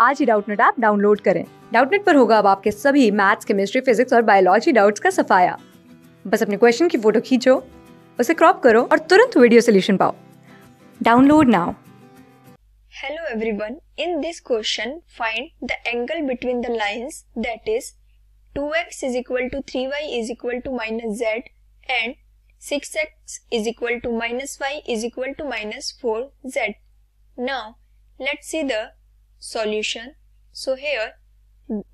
आज ही Doubtnut app download करें। डाउटनेट पर होगा अब आपके सभी मैथ्स केमिस्ट्री फिजिक्स और बायोलॉजी डाउट्स का सफाया। बस अपने क्वेश्चन की फ़ोटो खींचो उसे क्रॉप करो और तुरंत वीडियो सोल्यूशन पाओ। Download now. Hello everyone in this question find the angle between the lines that is 2x is equal to 3y is equal to minus z and 6x is equal to minus y is equal to minus 4z. Now, let's see the solution. So here,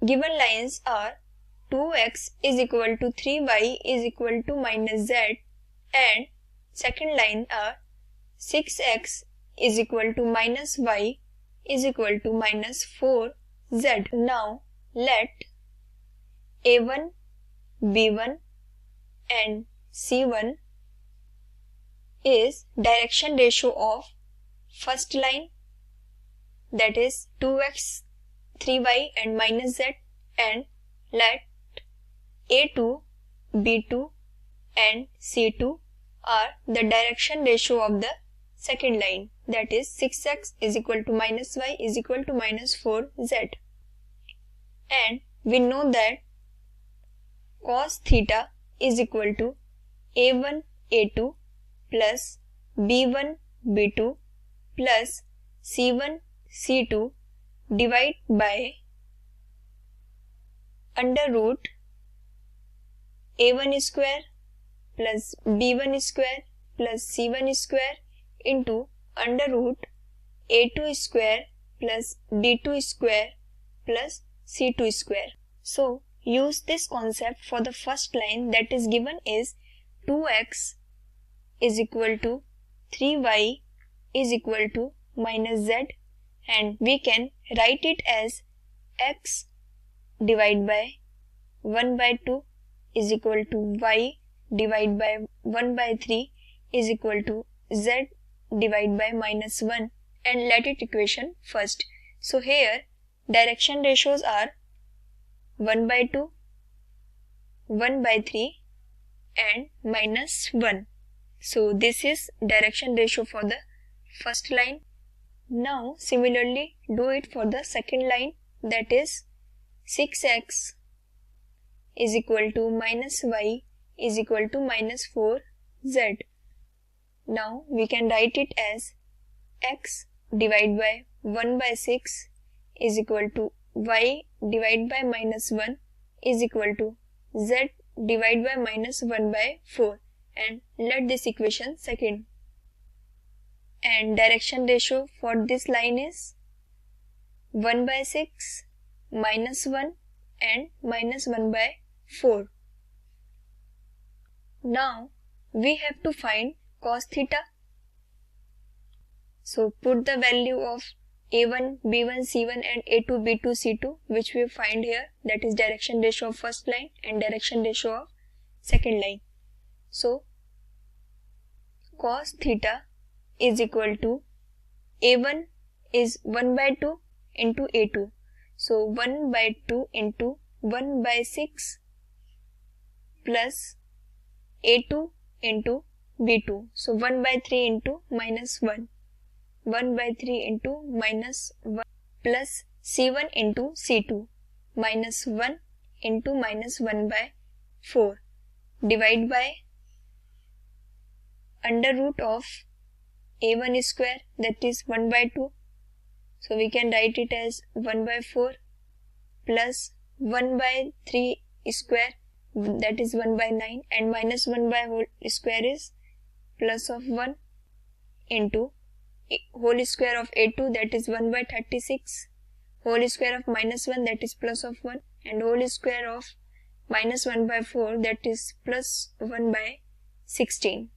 given lines are 2x is equal to 3y is equal to minus z and second line are 6x is equal to minus y is equal to minus 4z. Now let a1, b1 and c1 is direction ratio of first line that is 2x, 3y and minus z and let a2, b2 and c2 are the direction ratio of the second line. That is 6x is equal to minus y is equal to minus 4z and we know that cos theta is equal to a1 a2 plus b1 b2 plus c1 c2 divide by under root a1 square plus b1 square plus c1 square into under root a2 square plus b2 square plus c2 square. So use this concept for the first line that is given is 2x is equal to 3y is equal to minus z and we can write it as x divided by 1 by 2 is equal to y divided by 1 by 3 is equal to z divided by minus 1 and let it equation first. So here direction ratios are 1 by 2, 1 by 3 and minus 1. So this is direction ratio for the first line. Now similarly do it for the second line that is 6x is equal to minus y is equal to minus 4z. Now we can write it as x divided by 1 by 6 is equal to y divided by minus 1 is equal to z divided by minus 1 by 4 and let this equation second. And direction ratio for this line is 1 by 6 minus 1 and minus 1 by 4. Now we have to find cos theta. So put the value of a1, b1, c1 and a2, b2, c2 which we find here that is direction ratio of first line and direction ratio of second line. So cos theta is equal to a1 is 1 by 2 into a2. So 1 by 2 into 1 by 6 plus a2 into b2. So 1 by 3 into minus 1. 1 by 3 into minus 1 plus c1 into c2 minus 1 into minus 1 by 4 divide by under root of a1 square that is 1 by 2 so we can write it as 1 by 4 plus 1 by 3 square that is 1 by 9 and minus 1 by whole square is plus of 1 into whole square of a2 that is 1 by 36 whole square of minus 1 that is plus of 1 and whole square of minus 1 by 4 that is plus 1 by 16.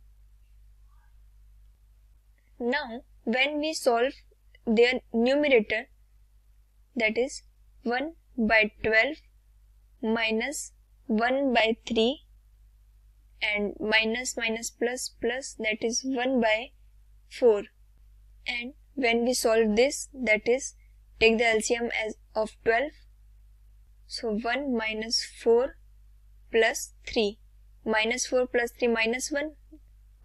Now when we solve their numerator that is 1 by 12 minus 1 by 3 and minus minus plus plus that is 1 by 4 and when we solve this that is take the LCM as of 12 so 1 minus 4 plus 3 minus 4 plus 3 minus 1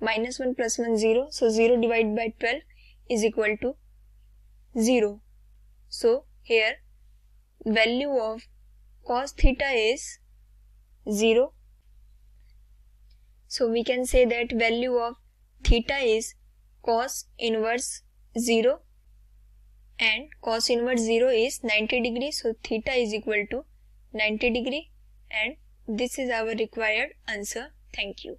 minus 1 plus 1 0 so 0 divided by 12 is equal to 0 so here value of cos theta is 0 so we can say that value of theta is cos inverse 0 and cos inverse 0 is 90 degree. So theta is equal to 90 degree. And this is our required answer. Thank you